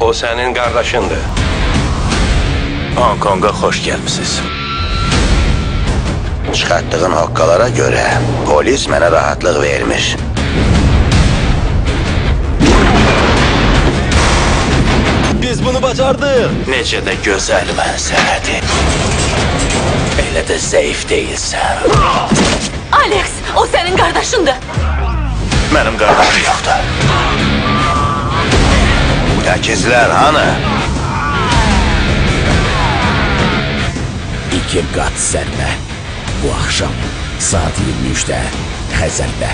O sənin qardaşındır. Hong Konga xoş gəlmisiniz. Çıxartdığın hoqqalara görə polis mənə rahatlıq vermiş. Biz bunu bacardıq. Necə də gözəl mənzərədir. Elə də zəif deyilsən. Alex, o sənin qardaşındır. Mənim qardaşım yoxdur. Əkizlər hanı? İki qat zərbə. Bu axşam saat 23-də Xəzərdə.